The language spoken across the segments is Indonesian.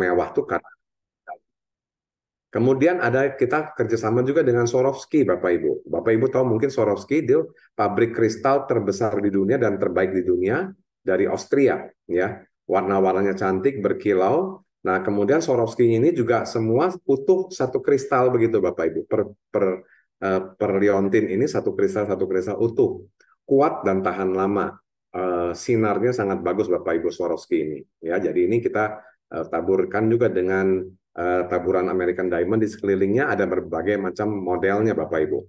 mewah tuh karena Kemudian ada kita kerjasama juga dengan Swarovski, Bapak Ibu. Bapak Ibu tahu mungkin Swarovski dia pabrik kristal terbesar di dunia dan terbaik di dunia dari Austria, ya. Warna-warnanya cantik, berkilau. Nah, kemudian Swarovski ini juga semua utuh satu kristal begitu, Bapak Ibu. Per, per, uh, per liontin ini satu kristal satu kristal utuh, kuat dan tahan lama. Uh, sinarnya sangat bagus, Bapak Ibu Swarovski ini. Ya, jadi ini kita taburkan juga dengan uh, taburan American Diamond di sekelilingnya ada berbagai macam modelnya Bapak Ibu.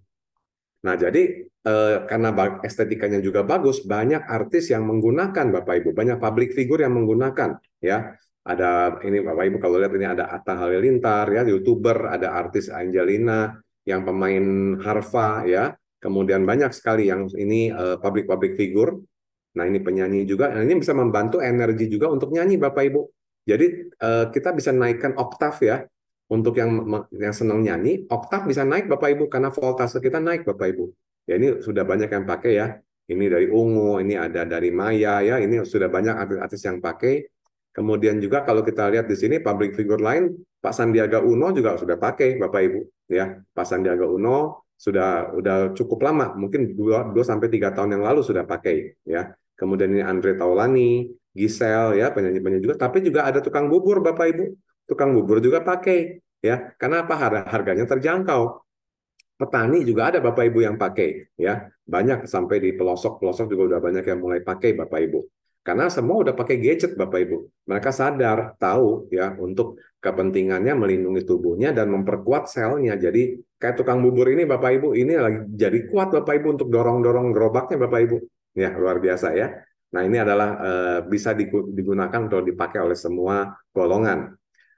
Nah, jadi uh, karena estetikanya juga bagus, banyak artis yang menggunakan Bapak Ibu, banyak public figure yang menggunakan ya. Ada ini Bapak Ibu kalau lihat ini ada Atta Halilintar ya, YouTuber, ada artis Angelina yang pemain harfa ya. Kemudian banyak sekali yang ini uh, public public figure. Nah, ini penyanyi juga. Nah, ini bisa membantu energi juga untuk nyanyi Bapak Ibu jadi uh, kita bisa naikkan oktav ya untuk yang yang senang nyanyi, oktav bisa naik Bapak Ibu karena voltase kita naik Bapak Ibu. Ya ini sudah banyak yang pakai ya. Ini dari Ungu, ini ada dari Maya ya, ini sudah banyak artis-artis yang pakai. Kemudian juga kalau kita lihat di sini public figure lain, Pak Sandiaga Uno juga sudah pakai Bapak Ibu ya. Pak Sandiaga Uno sudah sudah cukup lama, mungkin 2 2 sampai 3 tahun yang lalu sudah pakai ya. Kemudian ini Andre Taulani, Gisel ya penyanyi-penyanyi juga, tapi juga ada tukang bubur Bapak Ibu. Tukang bubur juga pakai ya. Karena apa? Harganya terjangkau. Petani juga ada Bapak Ibu yang pakai ya. Banyak sampai di pelosok-pelosok juga udah banyak yang mulai pakai Bapak Ibu. Karena semua udah pakai gadget Bapak Ibu. Mereka sadar, tahu ya untuk kepentingannya melindungi tubuhnya dan memperkuat selnya. Jadi kayak tukang bubur ini Bapak Ibu ini lagi jadi kuat Bapak Ibu untuk dorong-dorong gerobaknya Bapak Ibu. Ya, luar biasa ya. Nah, ini adalah uh, bisa digunakan atau dipakai oleh semua golongan.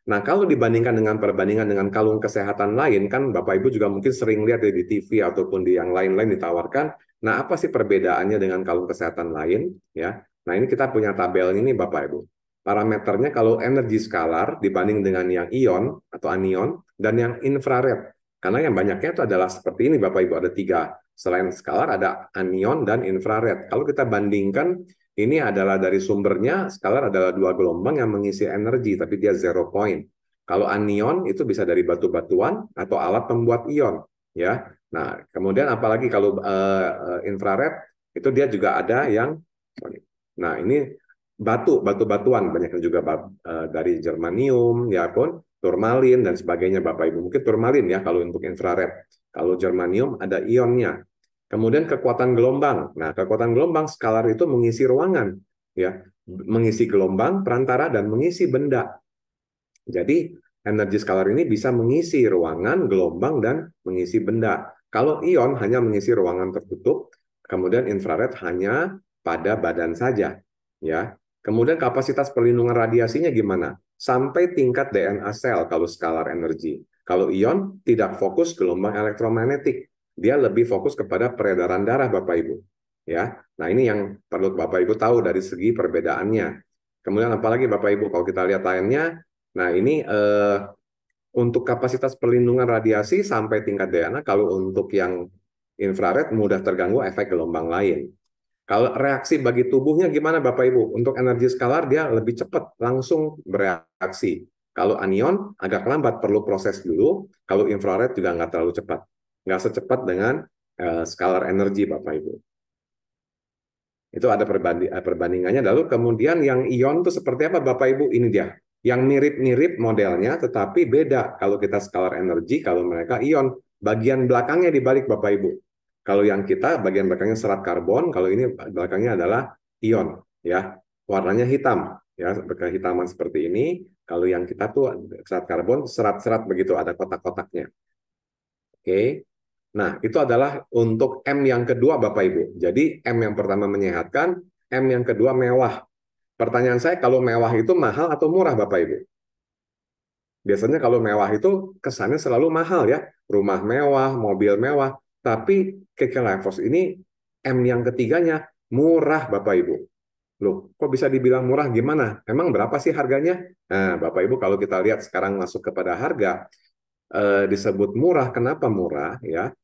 Nah, kalau dibandingkan dengan perbandingan dengan kalung kesehatan lain, kan Bapak Ibu juga mungkin sering lihat di TV ataupun di yang lain-lain ditawarkan. Nah, apa sih perbedaannya dengan kalung kesehatan lain? Ya, nah ini kita punya tabel ini Bapak Ibu. Parameternya kalau energi skalar dibanding dengan yang ion atau anion dan yang infrared. Karena yang banyaknya itu adalah seperti ini Bapak Ibu ada tiga. Selain skalar ada anion dan infrared. Kalau kita bandingkan ini adalah dari sumbernya, skalar adalah dua gelombang yang mengisi energi, tapi dia zero point. Kalau anion itu bisa dari batu-batuan atau alat pembuat ion, ya. Nah, kemudian apalagi kalau uh, infrared itu dia juga ada yang, nah ini batu, batu-batuan banyak juga uh, dari germanium, ya pun turmalin dan sebagainya, Bapak Ibu. Mungkin turmalin ya kalau untuk infrared. Kalau germanium ada ionnya, Kemudian kekuatan gelombang. Nah, kekuatan gelombang skalar itu mengisi ruangan, ya, mengisi gelombang, perantara dan mengisi benda. Jadi energi skalar ini bisa mengisi ruangan, gelombang dan mengisi benda. Kalau ion hanya mengisi ruangan tertutup, kemudian infrared hanya pada badan saja, ya. Kemudian kapasitas perlindungan radiasinya gimana? Sampai tingkat DNA sel kalau skalar energi. Kalau ion tidak fokus gelombang elektromagnetik, dia lebih fokus kepada peredaran darah Bapak Ibu. Ya. Nah, ini yang perlu Bapak Ibu tahu dari segi perbedaannya. Kemudian apalagi Bapak Ibu kalau kita lihat lainnya, nah ini eh, untuk kapasitas perlindungan radiasi sampai tingkat DNA kalau untuk yang infrared mudah terganggu efek gelombang lain. Kalau reaksi bagi tubuhnya gimana Bapak Ibu? Untuk energi skalar dia lebih cepat, langsung bereaksi. Kalau anion agak lambat, perlu proses dulu. Kalau infrared juga nggak terlalu cepat nggak secepat dengan uh, skalar energi Bapak Ibu. Itu ada eh, perbandingannya. Lalu kemudian yang ion itu seperti apa Bapak Ibu? Ini dia. Yang mirip-mirip modelnya tetapi beda. Kalau kita skalar energi, kalau mereka ion. Bagian belakangnya dibalik Bapak Ibu. Kalau yang kita bagian belakangnya serat karbon, kalau ini belakangnya adalah ion, ya. Warnanya hitam, ya, kehitaman seperti ini. Kalau yang kita tuh serat karbon, serat-serat begitu ada kotak-kotaknya. Oke. Nah, itu adalah untuk M yang kedua, Bapak Ibu. Jadi, M yang pertama menyehatkan, M yang kedua mewah. Pertanyaan saya, kalau mewah itu mahal atau murah, Bapak Ibu? Biasanya kalau mewah itu kesannya selalu mahal ya. Rumah mewah, mobil mewah. Tapi KK Life Force ini M yang ketiganya murah, Bapak Ibu. Loh, kok bisa dibilang murah gimana? Emang berapa sih harganya? Nah, Bapak Ibu kalau kita lihat sekarang masuk kepada harga, eh, disebut murah. Kenapa murah? Ya,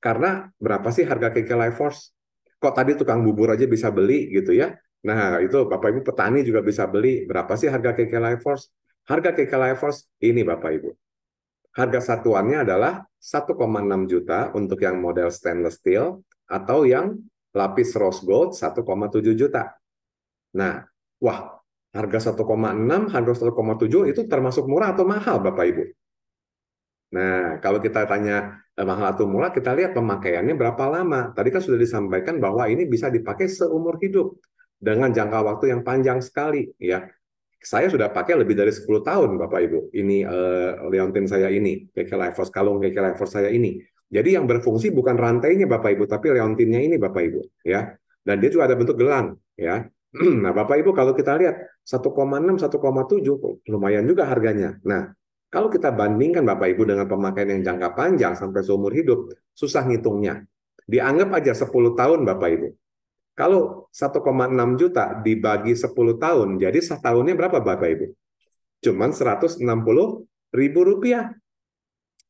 karena berapa sih harga KK Life Force? Kok tadi tukang bubur aja bisa beli gitu ya? Nah, itu Bapak Ibu petani juga bisa beli. Berapa sih harga KK Life Force? Harga KK Life Force ini Bapak Ibu. Harga satuannya adalah 1,6 juta untuk yang model stainless steel atau yang lapis rose gold 1,7 juta. Nah, wah, harga 1,6, harga 1,7 itu termasuk murah atau mahal Bapak Ibu? Nah, kalau kita tanya eh, mahal atau murah, kita lihat pemakaiannya berapa lama. Tadi kan sudah disampaikan bahwa ini bisa dipakai seumur hidup dengan jangka waktu yang panjang sekali, ya saya sudah pakai lebih dari 10 tahun Bapak Ibu. Ini uh, leontin saya ini, KK Lifeforce kalung KK Lifeforce saya ini. Jadi yang berfungsi bukan rantainya Bapak Ibu, tapi leontinnya ini Bapak Ibu, ya. Dan dia juga ada bentuk gelang, ya. nah, Bapak Ibu kalau kita lihat 1,6 1,7 lumayan juga harganya. Nah, kalau kita bandingkan Bapak Ibu dengan pemakaian yang jangka panjang sampai seumur hidup, susah ngitungnya. Dianggap aja 10 tahun Bapak Ibu. Kalau 1,6 juta dibagi 10 tahun, jadi setahunnya berapa Bapak Ibu? Cuman 160 ribu rupiah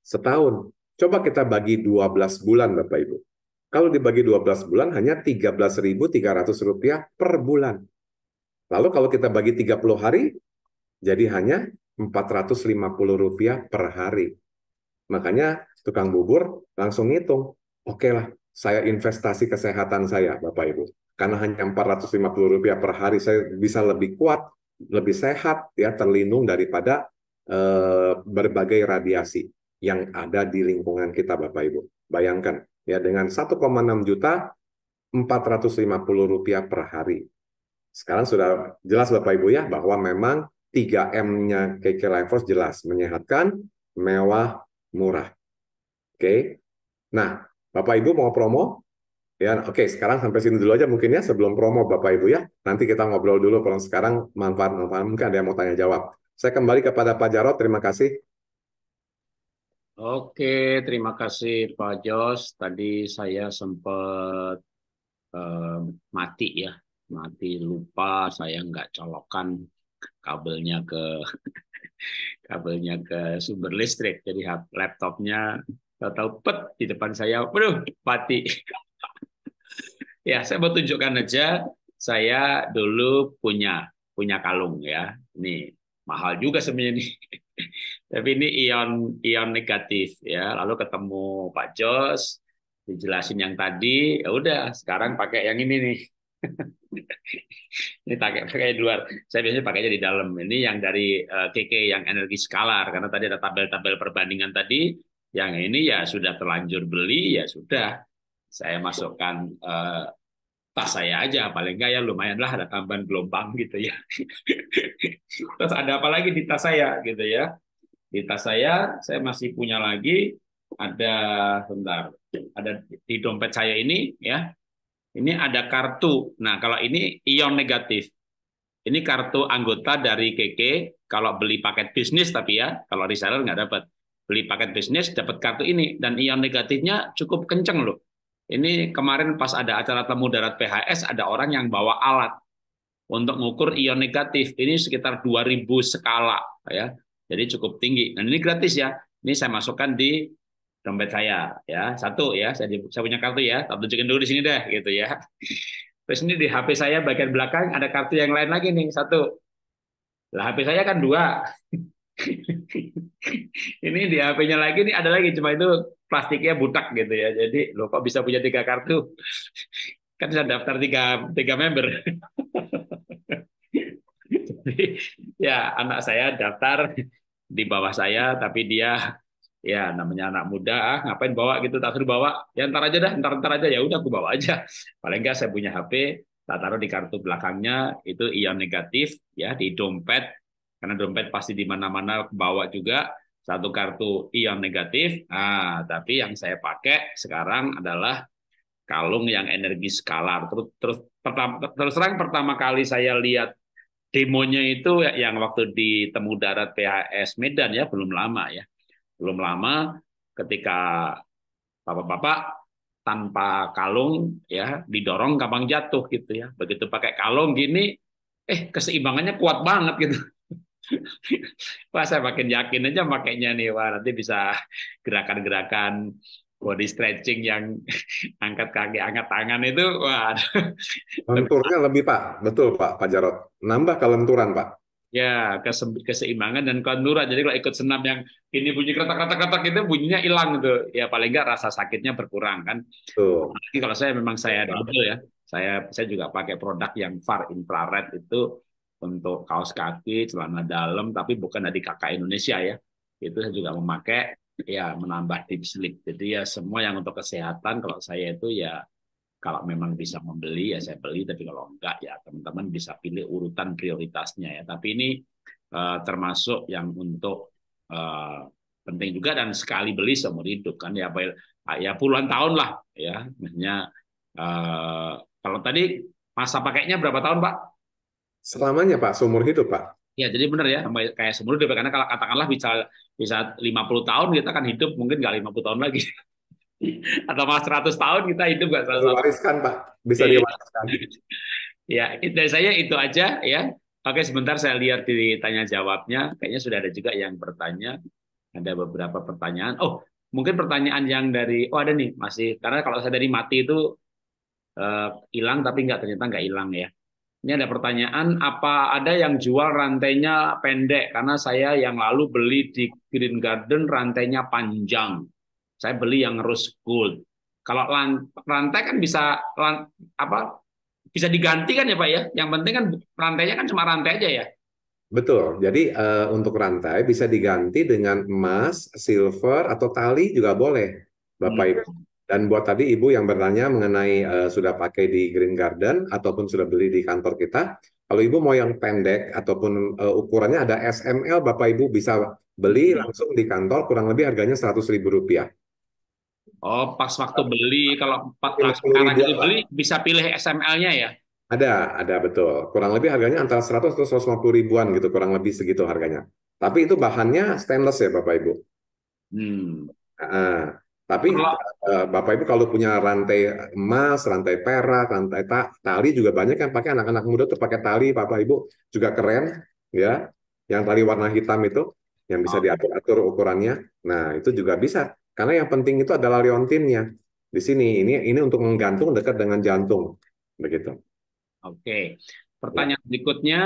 setahun. Coba kita bagi 12 bulan Bapak Ibu. Kalau dibagi 12 bulan hanya 13.300 rupiah per bulan. Lalu kalau kita bagi 30 hari, jadi hanya 450 rupiah per hari. Makanya tukang bubur langsung ngitung, oke okay lah, saya investasi kesehatan saya, Bapak Ibu karena hanya 450 rupiah per hari saya bisa lebih kuat, lebih sehat, ya terlindung daripada eh, berbagai radiasi yang ada di lingkungan kita, Bapak Ibu. Bayangkan, ya dengan 1,6 juta 450 rupiah per hari. Sekarang sudah jelas Bapak Ibu ya bahwa memang 3M-nya KK Life Force jelas menyehatkan, mewah, murah. Oke. Nah, Bapak Ibu mau promo? Ya, oke. Sekarang sampai sini dulu aja mungkin ya sebelum promo Bapak Ibu ya. Nanti kita ngobrol dulu kalau sekarang manfaat-manfaat mungkin ada yang mau tanya jawab. Saya kembali kepada Pak Jarot. Terima kasih. Oke, terima kasih Pak Jos. Tadi saya sempat uh, mati ya, mati lupa saya nggak colokan kabelnya ke kabelnya ke sumber listrik. Jadi laptopnya tahu-tahu pet di depan saya, waduh mati. Ya, saya mau tunjukkan aja saya dulu punya punya kalung ya. Ini mahal juga sebenarnya nih. Tapi ini ion ion negatif ya. Lalu ketemu Pak Jos dijelasin yang tadi, ya udah sekarang pakai yang ini nih. ini pakai pakai di luar. Saya biasanya pakainya di dalam. Ini yang dari uh, eh, KK yang energi skalar. Karena tadi ada tabel-tabel perbandingan tadi. Yang ini ya sudah terlanjur beli ya sudah. Saya masukkan uh, tas saya aja. Paling enggak ya lumayan lah ada tambahan gelombang gitu ya. Terus ada apa lagi di tas saya gitu ya? Di tas saya saya masih punya lagi. Ada sebentar. Ada di dompet saya ini ya ini ada kartu nah kalau ini ion negatif ini kartu anggota dari KK kalau beli paket bisnis tapi ya kalau reseller nggak dapat beli paket bisnis dapat kartu ini dan ion negatifnya cukup kenceng loh ini kemarin pas ada acara temu darat PHS ada orang yang bawa alat untuk mengukur ion negatif. Ini sekitar 2000 skala ya. Jadi cukup tinggi. Dan ini gratis ya. Ini saya masukkan di dompet saya ya. Satu ya, saya, saya punya kartu ya. Tak tunjukin dulu di sini deh gitu ya. Terus ini di HP saya bagian belakang ada kartu yang lain lagi nih, satu. Lah HP saya kan dua. ini di HP-nya lagi nih ada lagi cuma itu plastiknya butak gitu ya. Jadi lo kok bisa punya tiga kartu? Kan bisa daftar tiga tiga member. Jadi ya anak saya daftar di bawah saya, tapi dia ya namanya anak muda ah, ngapain bawa gitu tak suruh bawa ya ntar aja dah ntar ntar aja ya udah aku bawa aja paling enggak saya punya HP tak taruh di kartu belakangnya itu ion negatif ya di dompet karena dompet pasti di mana-mana bawa juga satu kartu ion negatif. Nah, tapi yang saya pakai sekarang adalah kalung yang energi skalar. Terus terus pertama terus terang pertama kali saya lihat demonya itu yang waktu di temu darat PHS Medan ya, belum lama ya. Belum lama ketika bapak-bapak tanpa kalung ya didorong gampang jatuh gitu ya. Begitu pakai kalung gini eh keseimbangannya kuat banget gitu. Wah, saya makin yakin aja makainya nih. Wah, nanti bisa gerakan-gerakan body stretching yang angkat kaki, angkat tangan itu, wah. Lenturnya lebih, Pak. Betul, Pak, Pak Jarot. Nambah kelenturan, Pak. Ya, keseimbangan dan konduran. Jadi kalau ikut senam yang ini bunyi keretak-keretak itu bunyinya hilang gitu. Ya paling nggak rasa sakitnya berkurang kan. Tuh. Jadi kalau saya memang saya double ya. Saya saya juga pakai produk yang far infrared itu untuk kaos kaki, celana dalam, tapi bukan dari kakak Indonesia ya. Itu saya juga memakai ya menambah deep sleep. Jadi ya semua yang untuk kesehatan kalau saya itu ya kalau memang bisa membeli ya saya beli tapi kalau enggak ya teman-teman bisa pilih urutan prioritasnya ya. Tapi ini uh, termasuk yang untuk uh, penting juga dan sekali beli seumur hidup kan. Ya ya puluhan tahun lah ya. Maksudnya uh, kalau tadi masa pakainya berapa tahun pak? Selamanya pak seumur hidup pak. Ya, jadi benar ya, kayak seumur hidup karena kalau katakanlah bisa bisa 50 tahun kita kan hidup mungkin nggak 50 tahun lagi. atau mas 100 tahun kita hidup nggak salah Diwariskan Pak, bisa iya. diwariskan. ya, dari saya itu aja ya. Oke, sebentar saya lihat di tanya jawabnya. Kayaknya sudah ada juga yang bertanya. Ada beberapa pertanyaan. Oh, mungkin pertanyaan yang dari oh ada nih masih karena kalau saya dari mati itu uh, hilang tapi nggak ternyata nggak hilang ya. Ini ada pertanyaan, apa ada yang jual rantainya pendek? Karena saya yang lalu beli di Green Garden rantainya panjang saya beli yang rose gold. Kalau rantai kan bisa apa bisa diganti kan ya Pak ya. Yang penting kan rantainya kan cuma rantai aja ya. Betul. Jadi uh, untuk rantai bisa diganti dengan emas, silver atau tali juga boleh, Bapak hmm. Ibu. Dan buat tadi Ibu yang bertanya mengenai uh, sudah pakai di Green Garden ataupun sudah beli di kantor kita, kalau Ibu mau yang pendek ataupun uh, ukurannya ada SML, Bapak Ibu bisa beli hmm. langsung di kantor, kurang lebih harganya seratus ribu rupiah. Oh, pas waktu beli, kalau sekarang itu beli, bisa pilih SML-nya ya? Ada, ada betul. Kurang lebih harganya antara 100 atau 150 ribuan gitu, kurang lebih segitu harganya. Tapi itu bahannya stainless ya Bapak Ibu. Hmm. Uh, tapi kalau, uh, Bapak Ibu kalau punya rantai emas, rantai perak, rantai ta tali juga banyak yang pakai anak-anak muda tuh pakai tali, Bapak Ibu juga keren ya. Yang tali warna hitam itu yang bisa diatur-atur ukurannya. Nah, itu juga bisa. Karena yang penting itu adalah liontinnya. Di sini ini ini untuk menggantung dekat dengan jantung, begitu. Oke. Pertanyaan ya. berikutnya,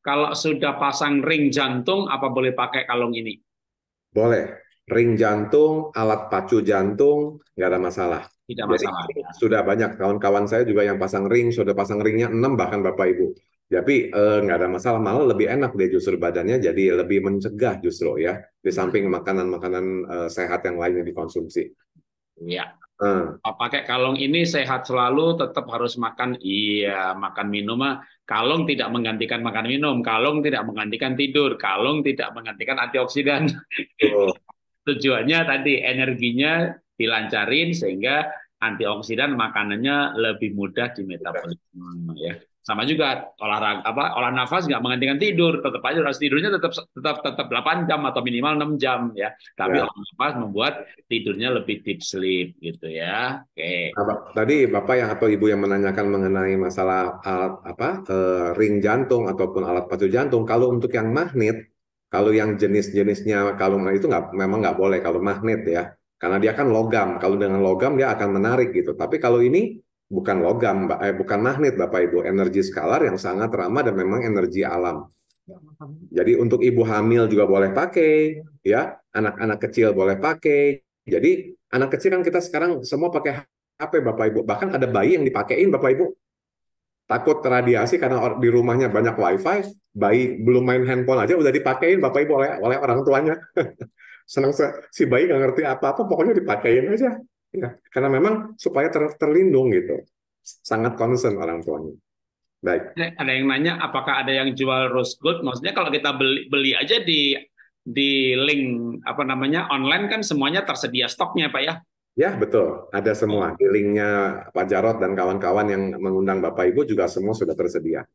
kalau sudah pasang ring jantung, apa boleh pakai kalung ini? Boleh. Ring jantung, alat pacu jantung, nggak ada masalah. Tidak masalah. Jadi, sudah banyak kawan-kawan saya juga yang pasang ring, sudah pasang ringnya 6 bahkan Bapak Ibu. Tapi eh, nggak ada masalah, malah lebih enak dia justru badannya jadi lebih mencegah justru ya, di samping makanan-makanan eh, sehat yang lainnya dikonsumsi. Iya. Hmm. Pakai kalung ini sehat selalu, tetap harus makan. Iya, makan minum mah. Kalung tidak menggantikan makan minum, kalung tidak menggantikan tidur, kalung tidak menggantikan antioksidan. Oh. Tujuannya tadi energinya dilancarin sehingga antioksidan makanannya lebih mudah di metabolisme ya. Sama juga olahraga apa olah nafas nggak menggantikan tidur tetap aja harus tidurnya tetap tetap tetap 8 jam atau minimal 6 jam ya. Tapi ya. olah nafas membuat tidurnya lebih deep sleep gitu ya. Oke. Nah, tadi bapak yang atau ibu yang menanyakan mengenai masalah alat apa eh, ring jantung ataupun alat pacu jantung kalau untuk yang magnet kalau yang jenis-jenisnya kalau itu nggak memang nggak boleh kalau magnet ya karena dia kan logam kalau dengan logam dia akan menarik gitu tapi kalau ini bukan logam, eh, bukan magnet Bapak Ibu, energi skalar yang sangat ramah dan memang energi alam. Jadi untuk ibu hamil juga boleh pakai, ya, anak-anak kecil boleh pakai. Jadi anak kecil kan kita sekarang semua pakai HP Bapak Ibu, bahkan ada bayi yang dipakein Bapak Ibu. Takut radiasi karena di rumahnya banyak wifi, bayi belum main handphone aja udah dipakein Bapak Ibu oleh oleh orang tuanya. Senang si bayi nggak ngerti apa-apa, pokoknya dipakein aja. Ya karena memang supaya ter, terlindung gitu. Sangat concern orang tuanya. Baik. Ada yang nanya apakah ada yang jual rose gold? Maksudnya kalau kita beli beli aja di di link apa namanya online kan semuanya tersedia stoknya pak ya? Ya betul. Ada semua. Di linknya Pak Jarot dan kawan-kawan yang mengundang Bapak Ibu juga semua sudah tersedia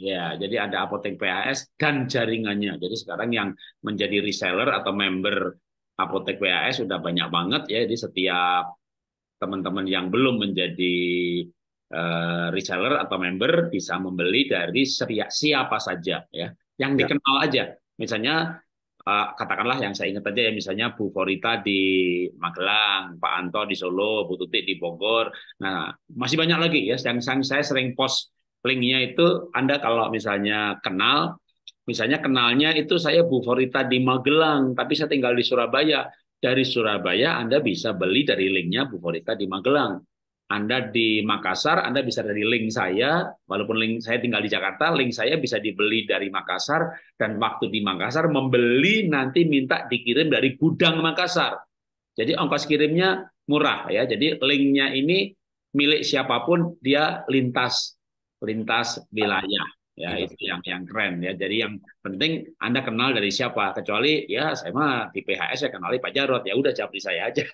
Ya, jadi ada apotek PAS dan jaringannya. Jadi sekarang yang menjadi reseller atau member apotek PAS sudah banyak banget ya. Jadi setiap teman-teman yang belum menjadi uh, reseller atau member bisa membeli dari siapa saja ya yang ya. dikenal aja misalnya uh, katakanlah yang saya ingat aja ya misalnya Bu Forita di Magelang Pak Anto di Solo Bu Tutik di Bogor nah masih banyak lagi ya yang saya sering post linknya itu Anda kalau misalnya kenal misalnya kenalnya itu saya Bu Forita di Magelang, tapi saya tinggal di Surabaya. Dari Surabaya Anda bisa beli dari linknya Bu Forita di Magelang. Anda di Makassar, Anda bisa dari link saya, walaupun link saya tinggal di Jakarta, link saya bisa dibeli dari Makassar, dan waktu di Makassar membeli nanti minta dikirim dari gudang Makassar. Jadi ongkos kirimnya murah ya. Jadi linknya ini milik siapa pun dia lintas lintas wilayah. Ya itu yang yang keren ya. Jadi yang penting anda kenal dari siapa. Kecuali ya saya mah di PHS saya kenali Pak Jarot ya udah capri saya aja.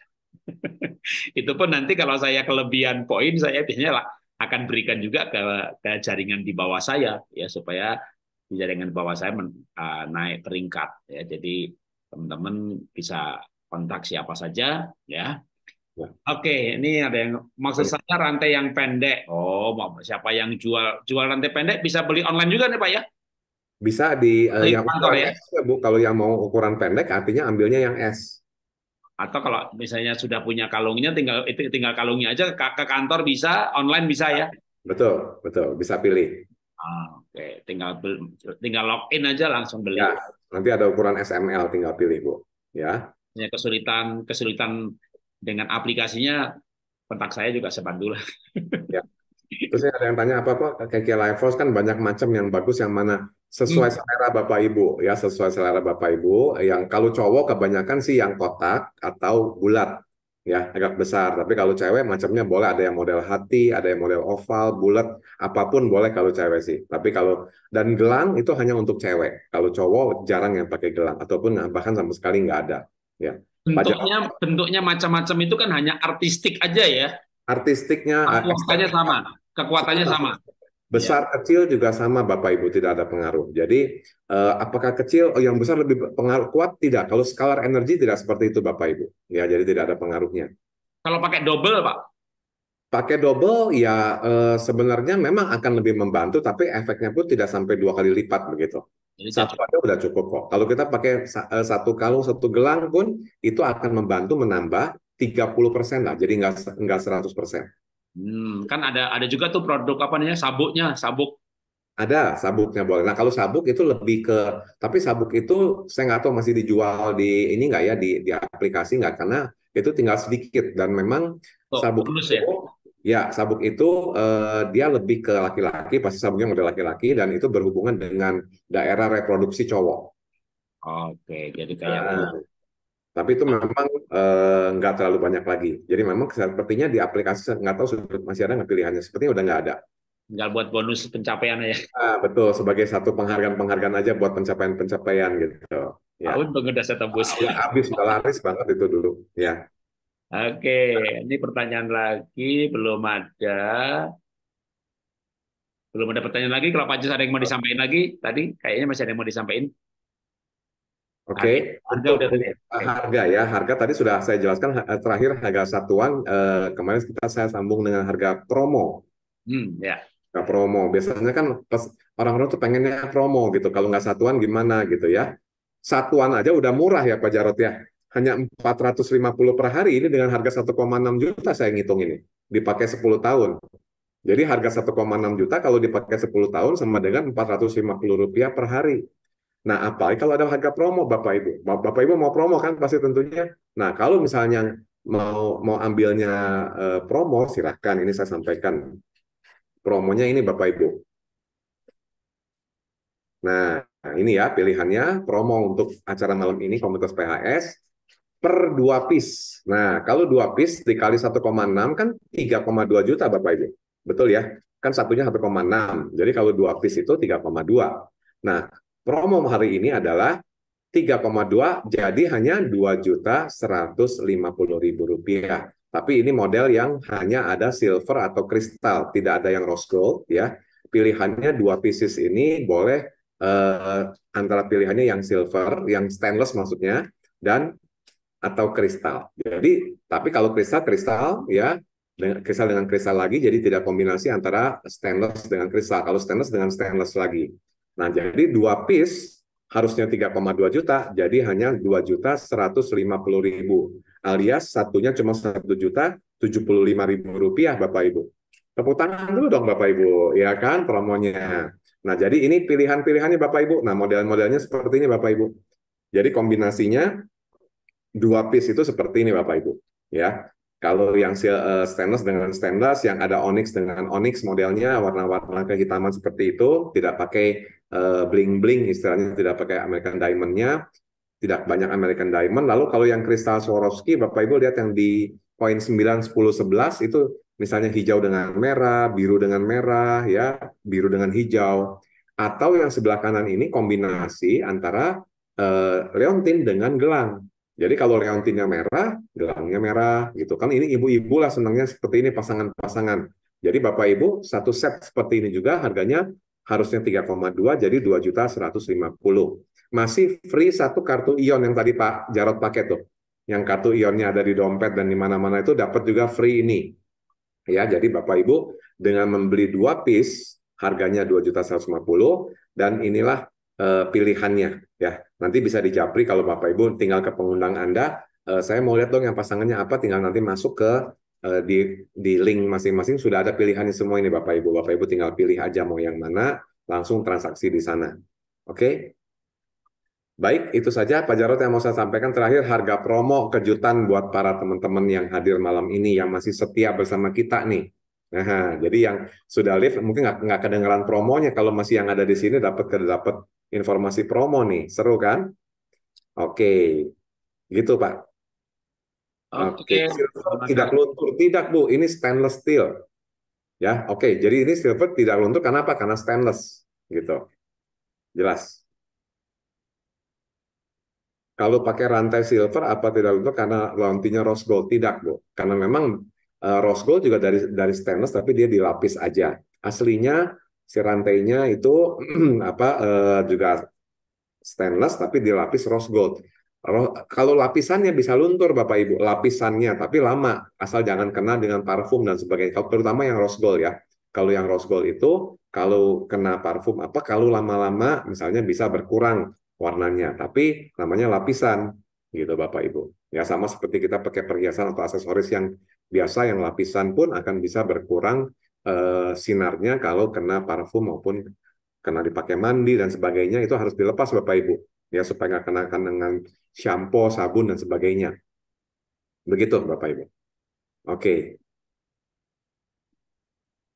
Itu pun nanti kalau saya kelebihan poin saya biasanya lah akan berikan juga ke, ke jaringan di bawah saya. Ya supaya di jaringan bawah saya men, uh, naik peringkat. Ya jadi teman-teman bisa kontak siapa saja ya Ya. Oke, ini ada yang maksud saya rantai yang pendek. Oh, siapa yang jual jual rantai pendek bisa beli online juga nih Pak ya? Bisa di uh, yang kantor ya? S, ya, Bu. Kalau yang mau ukuran pendek artinya ambilnya yang S. Atau kalau misalnya sudah punya kalungnya tinggal itu tinggal kalungnya aja ke, ke kantor bisa, online bisa ya? Betul, betul, bisa pilih. Ah, Oke, tinggal tinggal login aja langsung beli. Ya, nanti ada ukuran SML tinggal pilih, Bu. Ya. Kesulitan kesulitan dengan aplikasinya kontak saya juga sebantu lah. Ya. Terus ada yang tanya apa kok KK Live Force kan banyak macam yang bagus yang mana sesuai hmm. selera Bapak Ibu ya sesuai selera Bapak Ibu yang kalau cowok kebanyakan sih yang kotak atau bulat ya agak besar tapi kalau cewek macamnya boleh ada yang model hati ada yang model oval bulat apa pun boleh kalau cewek sih tapi kalau dan gelang itu hanya untuk cewek kalau cowok jarang yang pakai gelang ataupun bahkan sama sekali nggak ada ya bentuknya Pajak. bentuknya macam-macam itu kan hanya artistik aja ya. Artistiknya kekuatannya sama. Kekuatannya sama. besar ya. kecil juga sama bapak ibu tidak ada pengaruh. Jadi eh, apakah kecil oh, yang besar lebih pengaruh? Kuat tidak. Kalau skalar energi tidak seperti itu bapak ibu. Ya jadi tidak ada pengaruhnya. Kalau pakai double pak? Pakai double ya eh, sebenarnya memang akan lebih membantu tapi efeknya pun tidak sampai dua kali lipat begitu jadi satu aja udah cukup kok. Kalau kita pakai eh, satu kalung, satu gelang pun itu akan membantu menambah 30% lah. Jadi nggak nggak 100%. Hmm, kan ada ada juga tuh produk apa namanya sabuknya, sabuk. Ada sabuknya boleh. Nah kalau sabuk itu lebih ke, tapi sabuk itu saya nggak tahu masih dijual di ini nggak ya di di aplikasi nggak karena itu tinggal sedikit dan memang oh, sabuk itu ya? Ya, sabuk itu uh, dia lebih ke laki-laki, pasti sabuknya model laki-laki dan itu berhubungan dengan daerah reproduksi cowok. Oke, jadi kayak nah, tapi itu memang uh, nggak terlalu banyak lagi. Jadi memang sepertinya di aplikasi nggak tahu masih ada nggak pilihannya. Sepertinya udah nggak ada. Tinggal buat bonus pencapaian ya. Ah, betul, sebagai satu penghargaan-penghargaan aja buat pencapaian-pencapaian gitu. Ya. Tahun udah saya tembus. Ya, habis, udah laris banget itu dulu. Ya. Oke, ini pertanyaan lagi belum ada. Belum ada pertanyaan lagi. Kalau Pak Jus ada yang mau disampaikan lagi tadi, kayaknya masih ada yang mau disampaikan. Oke, okay. harga udah tadi. Harga ya, harga tadi sudah saya jelaskan terakhir harga satuan eh, kemarin kita saya sambung dengan harga promo. Hmm, ya. Harga promo. Biasanya kan orang-orang tuh pengennya promo gitu. Kalau nggak satuan gimana gitu ya. Satuan aja udah murah ya Pak Jarot ya hanya 450 per hari ini dengan harga 1,6 juta saya ngitung ini dipakai 10 tahun. Jadi harga 1,6 juta kalau dipakai 10 tahun sama dengan 450 rupiah per hari. Nah, apalagi kalau ada harga promo Bapak Ibu. Bapak Ibu mau promo kan pasti tentunya. Nah, kalau misalnya mau mau ambilnya uh, promo silahkan ini saya sampaikan. Promonya ini Bapak Ibu. Nah, ini ya pilihannya promo untuk acara malam ini komunitas PHS per dua piece. Nah, kalau dua piece dikali 1,6 kan 3,2 juta Bapak Ibu. Betul ya? Kan satunya 1,6. Jadi kalau dua piece itu 3,2. Nah, promo hari ini adalah 3,2 jadi hanya 2 juta 150 ribu rupiah. Tapi ini model yang hanya ada silver atau kristal, tidak ada yang rose gold ya. Pilihannya dua pieces ini boleh eh, antara pilihannya yang silver, yang stainless maksudnya, dan atau kristal. Jadi, tapi kalau kristal kristal ya dengan kristal dengan kristal lagi jadi tidak kombinasi antara stainless dengan kristal. Kalau stainless dengan stainless lagi. Nah, jadi dua piece harusnya 3,2 juta, jadi hanya 2 juta 150 ribu. Alias satunya cuma 1 juta 75 ribu rupiah, Bapak Ibu. Tepuk tangan dulu dong, Bapak Ibu. Ya kan, promonya. Nah, jadi ini pilihan-pilihannya Bapak Ibu. Nah, model-modelnya seperti ini Bapak Ibu. Jadi kombinasinya dua piece itu seperti ini Bapak Ibu. Ya, kalau yang eh, stainless dengan stainless, yang ada onyx dengan onyx modelnya warna-warna kehitaman seperti itu, tidak pakai eh, bling-bling istilahnya, tidak pakai American Diamond-nya, tidak banyak American Diamond. Lalu kalau yang kristal Swarovski, Bapak Ibu lihat yang di poin 9, 10, 11 itu misalnya hijau dengan merah, biru dengan merah, ya, biru dengan hijau, atau yang sebelah kanan ini kombinasi antara uh, leontin dengan gelang. Jadi kalau leontinnya merah, gelangnya merah, gitu kan? Ini ibu-ibu lah senangnya seperti ini pasangan-pasangan. Jadi bapak ibu satu set seperti ini juga harganya harusnya 3,2 jadi 2 juta 150. Masih free satu kartu ion yang tadi Pak Jarot pakai tuh. Yang kartu ionnya ada di dompet dan di mana-mana itu dapat juga free ini Ya, jadi Bapak Ibu dengan membeli dua piece harganya dua juta puluh dan inilah uh, pilihannya ya. Nanti bisa dijapri kalau Bapak Ibu tinggal ke pengundang Anda, uh, saya mau lihat dong yang pasangannya apa, tinggal nanti masuk ke uh, di di link masing-masing sudah ada pilihannya semua ini Bapak Ibu. Bapak Ibu tinggal pilih aja mau yang mana, langsung transaksi di sana. Oke? Baik, itu saja Pak Jarot yang mau saya sampaikan. Terakhir, harga promo kejutan buat para teman-teman yang hadir malam ini, yang masih setia bersama kita nih. Nah, jadi yang sudah live mungkin nggak, kedengaran promonya. Kalau masih yang ada di sini dapat dapat informasi promo nih, seru kan? Oke, gitu Pak. Oke, silver tidak luntur, tidak Bu. Ini stainless steel. Ya, oke. Jadi ini silver tidak luntur karena apa? Karena stainless, gitu. Jelas. Kalau pakai rantai silver apa tidak luntur karena lantinya rose gold? Tidak, Bu. Karena memang uh, rose gold juga dari dari stainless tapi dia dilapis aja. Aslinya si rantainya itu apa uh, juga stainless tapi dilapis rose gold. Kalau lapisannya bisa luntur Bapak Ibu, lapisannya tapi lama, asal jangan kena dengan parfum dan sebagainya. Kalau terutama yang rose gold ya. Kalau yang rose gold itu kalau kena parfum apa kalau lama-lama misalnya bisa berkurang warnanya, tapi namanya lapisan gitu Bapak Ibu. Ya sama seperti kita pakai perhiasan atau aksesoris yang biasa yang lapisan pun akan bisa berkurang eh, sinarnya kalau kena parfum maupun kena dipakai mandi dan sebagainya itu harus dilepas Bapak Ibu ya supaya nggak kenakan dengan shampoo, sabun dan sebagainya. Begitu Bapak Ibu. Oke.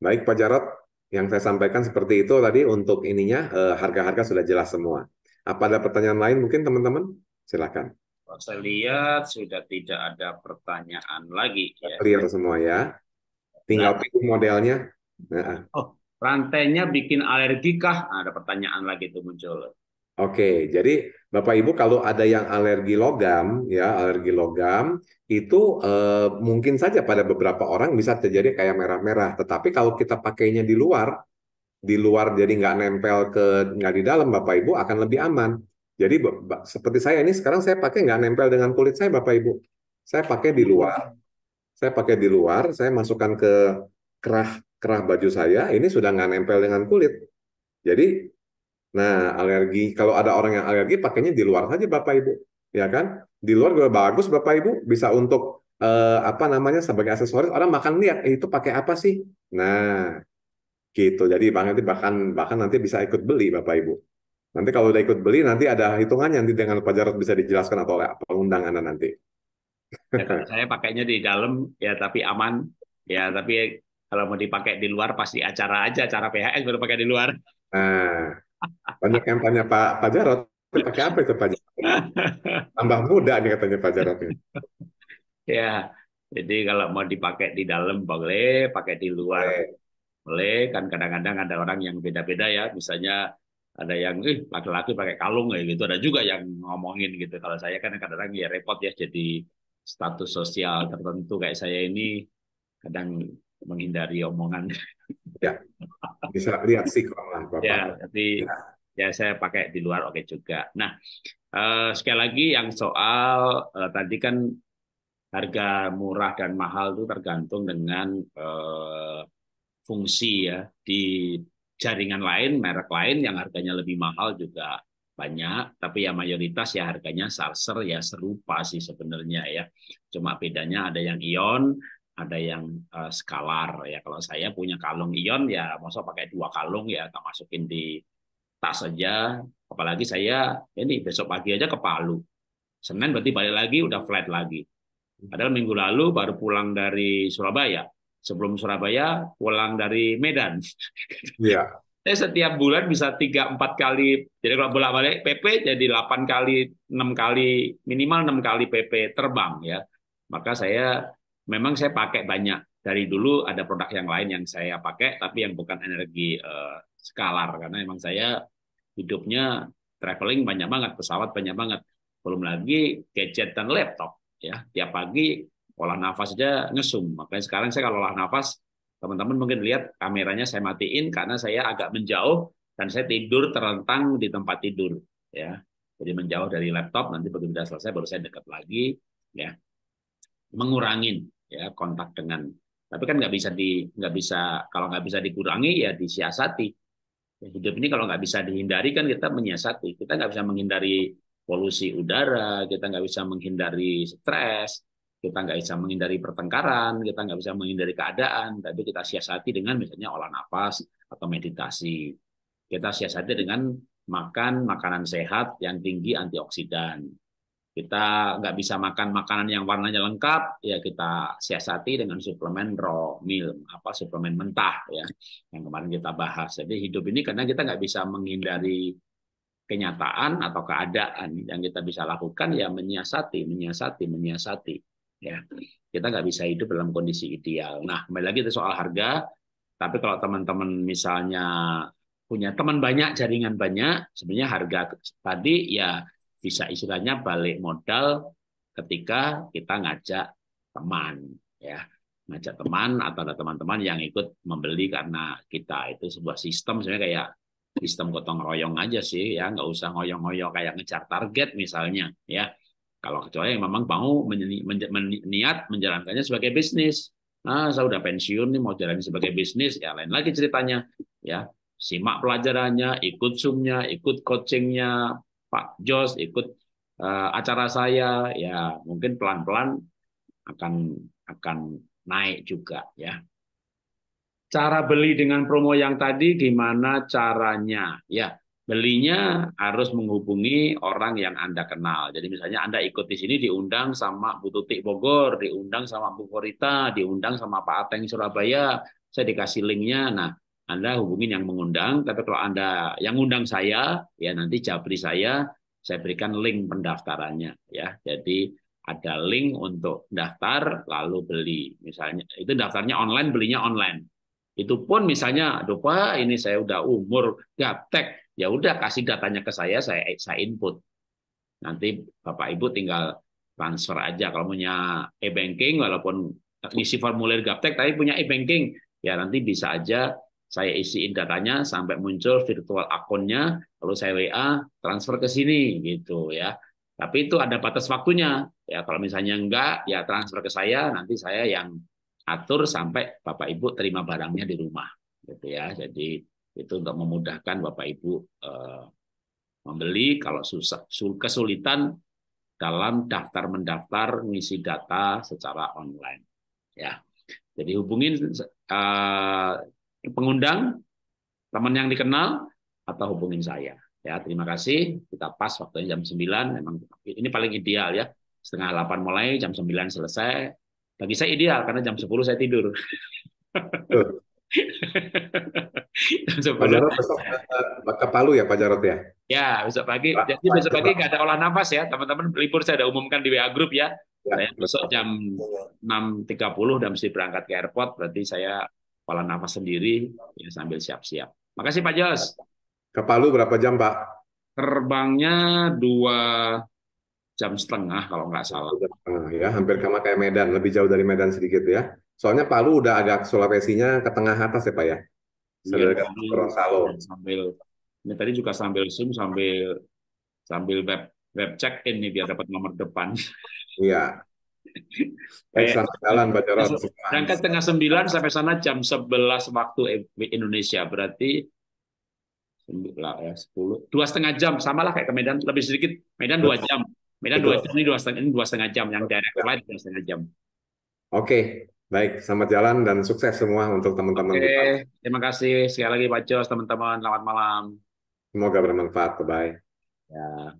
Baik Pak Jarot, yang saya sampaikan seperti itu tadi untuk ininya eh, harga-harga sudah jelas semua. Apa ada pertanyaan lain mungkin teman-teman? Silakan. Saya lihat sudah tidak ada pertanyaan lagi. Ya. Clear semua ya. Tinggal nah. pilih modelnya. Nah. Oh, rantainya bikin alergi kah? Nah, ada pertanyaan lagi itu muncul. Oke, jadi Bapak Ibu kalau ada yang alergi logam, ya alergi logam itu eh, mungkin saja pada beberapa orang bisa terjadi kayak merah-merah. Tetapi kalau kita pakainya di luar, di luar jadi nggak nempel ke nggak di dalam Bapak Ibu akan lebih aman. Jadi seperti saya ini sekarang saya pakai nggak nempel dengan kulit saya Bapak Ibu. Saya pakai di luar. Saya pakai di luar, saya masukkan ke kerah kerah baju saya, ini sudah nggak nempel dengan kulit. Jadi, nah alergi kalau ada orang yang alergi pakainya di luar saja Bapak Ibu, ya kan? Di luar juga bagus Bapak Ibu, bisa untuk eh, apa namanya sebagai aksesoris. Orang makan lihat eh, itu pakai apa sih? Nah, gitu jadi nanti bahkan bahkan nanti bisa ikut beli bapak ibu nanti kalau udah ikut beli nanti ada hitungannya nanti dengan Pak Jarod bisa dijelaskan atau oleh pengundang anda nanti ya, saya pakainya di dalam ya tapi aman. Ya tapi kalau mau dipakai di luar pasti acara aja acara PHS baru pakai di luar. Nah banyak yang tanya Pak Pak Jarod pakai apa itu Pak Jarod? Tambah muda nih katanya Pak Jarod ya jadi kalau mau dipakai di dalam boleh. Pakai di luar boleh. boleh. Kan kadang-kadang ada orang yang beda-beda ya. Misalnya ada yang eh laki-laki pakai kalung kayak gitu. Ada juga yang ngomongin gitu. Kalau saya kan kadang-kadang ya repot ya jadi status sosial tertentu kayak saya ini kadang menghindari omongan. Ya bisa lihat sih lah bapak. Ya tapi ya. ya saya pakai di luar oke juga. Nah eh, sekali lagi yang soal eh, tadi kan harga murah dan mahal itu tergantung dengan eh, fungsi ya. Di jaringan lain, merek lain yang harganya lebih mahal juga banyak, tapi ya mayoritas ya harganya sarser ya serupa sih sebenarnya ya. Cuma bedanya ada yang ion, ada yang uh, skalar ya. Kalau saya punya kalung ion ya masa pakai dua kalung ya tak masukin di tas saja. Apalagi saya ini besok pagi aja ke Palu. Senin berarti balik lagi udah flat lagi. Padahal minggu lalu baru pulang dari Surabaya. Sebelum Surabaya pulang dari Medan. Iya. Saya setiap bulan bisa tiga empat kali. Jadi kalau bolak balik PP jadi 8 kali, enam kali minimal enam kali PP terbang ya. Maka saya memang saya pakai banyak dari dulu ada produk yang lain yang saya pakai tapi yang bukan energi uh, skalar karena memang saya hidupnya traveling banyak banget pesawat banyak banget belum lagi gadget dan laptop ya tiap pagi olah nafas aja ngesum makanya sekarang saya kalau olah nafas teman-teman mungkin lihat kameranya saya matiin karena saya agak menjauh dan saya tidur terlentang di tempat tidur ya. Jadi menjauh dari laptop nanti begitu sudah selesai baru saya dekat lagi ya. Mengurangin ya kontak dengan. Tapi kan nggak bisa di nggak bisa kalau nggak bisa dikurangi ya disiasati. Ya, hidup ini kalau nggak bisa dihindari kan kita menyiasati. Kita nggak bisa menghindari polusi udara kita nggak bisa menghindari stres kita nggak bisa menghindari pertengkaran kita nggak bisa menghindari keadaan tapi kita siasati dengan misalnya olah nafas atau meditasi kita siasati dengan makan makanan sehat yang tinggi antioksidan kita nggak bisa makan makanan yang warnanya lengkap, ya kita siasati dengan suplemen raw meal, apa suplemen mentah ya, yang kemarin kita bahas. Jadi hidup ini karena kita nggak bisa menghindari kenyataan atau keadaan yang kita bisa lakukan ya menyiasati, menyiasati, menyiasati. Ya, kita nggak bisa hidup dalam kondisi ideal. Nah, kembali lagi itu soal harga. Tapi kalau teman-teman misalnya punya teman banyak, jaringan banyak, sebenarnya harga tadi ya bisa istilahnya balik modal ketika kita ngajak teman ya ngajak teman atau ada teman-teman yang ikut membeli karena kita itu sebuah sistem sebenarnya kayak sistem gotong royong aja sih ya nggak usah ngoyong-ngoyong kayak ngejar target misalnya ya kalau kecuali yang memang mau niat menjalankannya sebagai bisnis nah saya udah pensiun nih mau jalan sebagai bisnis ya lain lagi ceritanya ya simak pelajarannya ikut zoomnya ikut coachingnya Pak Jos ikut uh, acara saya ya mungkin pelan-pelan akan akan naik juga ya. Cara beli dengan promo yang tadi gimana caranya? Ya, belinya harus menghubungi orang yang Anda kenal. Jadi misalnya Anda ikut di sini diundang sama Bu Tutik Bogor, diundang sama Bu Korita, diundang sama Pak Ateng Surabaya, saya dikasih linknya. Nah, anda hubungin yang mengundang, tapi kalau Anda yang undang saya, ya nanti jabri saya, saya berikan link pendaftarannya ya. Jadi ada link untuk daftar lalu beli. Misalnya itu daftarnya online, belinya online. Itu pun misalnya, aduh Pak, ini saya udah umur gaptek, ya udah kasih datanya ke saya, saya saya input. Nanti Bapak Ibu tinggal transfer aja kalau punya e-banking walaupun isi formulir gaptek tapi punya e-banking ya nanti bisa aja saya isiin datanya sampai muncul virtual akunnya, lalu saya WA transfer ke sini gitu ya. Tapi itu ada batas waktunya. Ya kalau misalnya enggak, ya transfer ke saya, nanti saya yang atur sampai Bapak Ibu terima barangnya di rumah gitu ya. Jadi itu untuk memudahkan Bapak Ibu eh, membeli kalau susah kesulitan dalam daftar mendaftar ngisi data secara online ya. Jadi hubungin eh, pengundang, teman yang dikenal, atau hubungin saya. Ya, terima kasih. Kita pas waktunya jam 9. Memang ini paling ideal ya. Setengah 8 mulai, jam 9 selesai. Bagi saya ideal karena jam 10 saya tidur. Pak Jarot besok ke Palu ya Pak Jarot ya? Ya, besok pagi. Pak, Jadi besok pagi nggak ada olah nafas ya. Teman-teman libur saya sudah umumkan di WA Group ya. ya saya besok jam 6.30 dan mesti berangkat ke airport. Berarti saya kepala nafas sendiri ya sambil siap-siap. Makasih Pak Jos. Ke Palu berapa jam Pak? Terbangnya dua jam setengah kalau nggak salah. ya, hampir sama kayak Medan, lebih jauh dari Medan sedikit ya. Soalnya Palu udah agak Sulawesinya ke tengah atas ya Pak ya. Iya, Gorontalo. Sambil ini tadi juga sambil zoom sambil sambil web web check in nih biar dapat nomor depan. Iya. Baik, selamat jalan Pak. Berangkat setengah sembilan sampai sana jam sebelas waktu Indonesia. Berarti ya, sepuluh dua setengah jam sama lah kayak ke Medan lebih sedikit Medan dua jam Medan dua jam ini dua setengah ini dua setengah jam yang direct flight dua setengah jam oke Baik, selamat jalan dan sukses semua untuk teman-teman Oke, kita. terima kasih sekali lagi Pak Jos, teman-teman. Selamat malam. Semoga bermanfaat. Bye-bye. Ya.